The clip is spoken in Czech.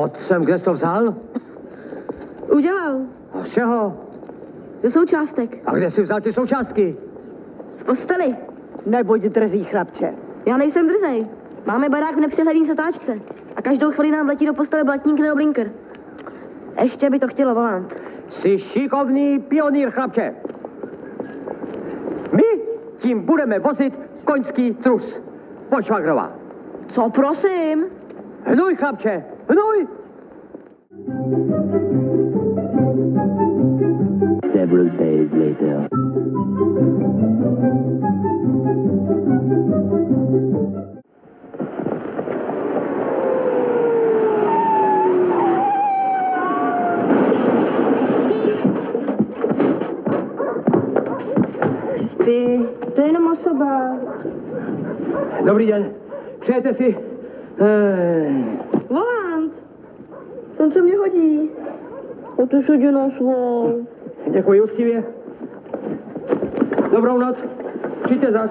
Pod jsem, kde jsi to vzal? Udělal. A z čeho? Ze součástek. A kde jsi vzal ty součástky? V posteli. Nebuď drzý, chlapče. Já nejsem drzej. Máme barák v nepřehledný satáčce. A každou chvíli nám letí do postele blatník nebo blinker. Ještě by to chtělo volant. Jsi šikovný pionýr, chlapče. My tím budeme vozit koňský trus. Pojď, švagrová. Co prosím? Hnuj, chlapče, E noi? Several days later. dönem sabah. Dobrý den. Přejete Ten se mě hodí. O tu šedinou svou. děkuji úctivě. Dobrou noc. Přijďte zas.